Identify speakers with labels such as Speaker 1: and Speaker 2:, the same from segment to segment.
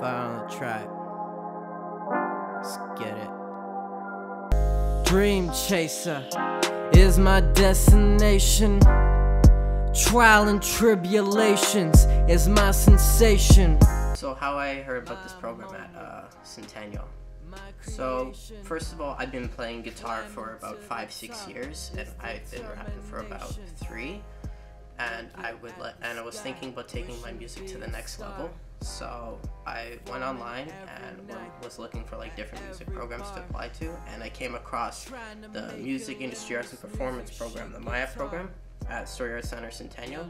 Speaker 1: Fire on the track. Let's get it. Dream chaser is my destination. Trial and tribulations is my sensation. So, how I heard about this program at uh, Centennial. So, first of all, I've been playing guitar for about five, six years, and I've been rapping for about three. And I would let, and I was thinking about taking my music to the next level. So I went online and was looking for like different music programs to apply to, and I came across the Music Industry Arts and Performance program, the Maya program, at Story Arts Center Centennial,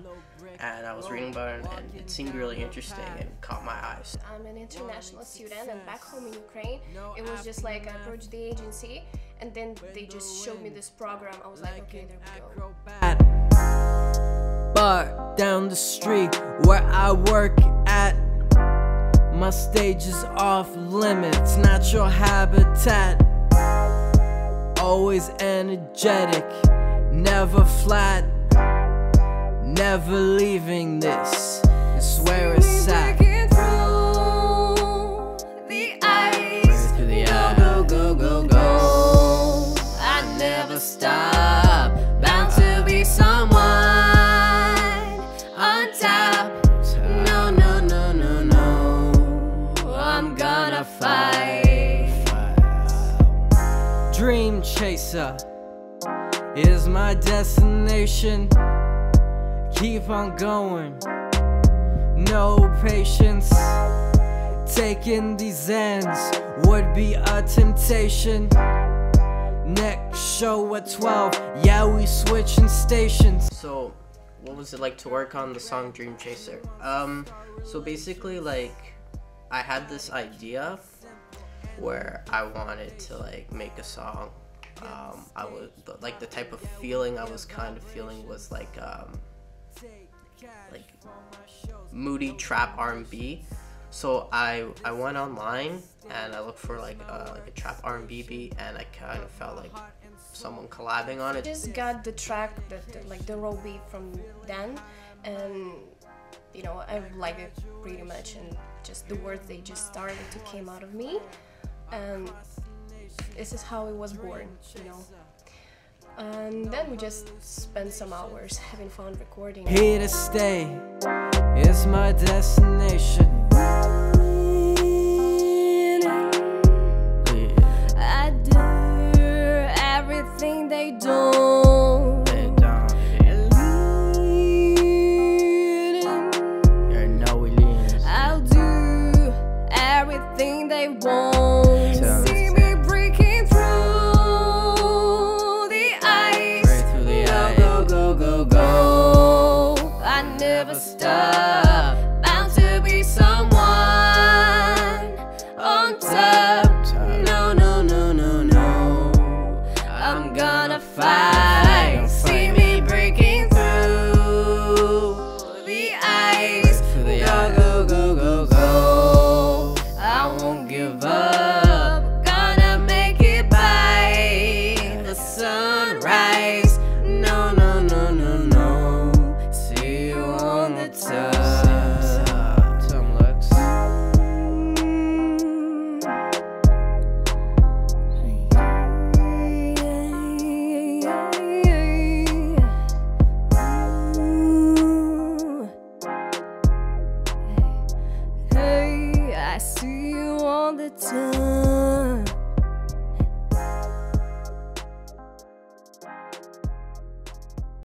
Speaker 1: and I was reading about it, and it seemed really interesting and caught my eyes.
Speaker 2: I'm an international student, and back home in Ukraine, it was just like I approached the agency, and then they just showed me this program. I was like, okay, there we go.
Speaker 1: Bar down the street where I work at. My stage is off limits, not your habitat. Always energetic, never flat, never leaving this. It's where it's at. Fight. Dream chaser is my destination. Keep on going. No patience. Taking these ends would be a temptation. Next show at 12, yeah, we switching stations. So, what was it like to work on the song Dream Chaser? Um, so basically, like, I had this idea where I wanted to, like, make a song. Um, I was, like, the type of feeling I was kind of feeling was, like, um, like, moody trap R&B. So I I went online and I looked for like uh, like a trap R&B beat and I kind of felt like someone collabing on
Speaker 2: I
Speaker 1: it.
Speaker 2: just got the track, the, like the raw beat from Dan, and you know I like it pretty much, and just the words they just started to came out of me, and this is how it was born, you know. And then we just spent some hours having fun recording.
Speaker 1: Here to stay is my destination.
Speaker 2: Everything they won't.
Speaker 1: Tell
Speaker 2: See me breaking through the ice. Go, go, go, go, go. I never stop. Bound to be someone on top. No, no, no, no, no. I'm gonna fight. The time.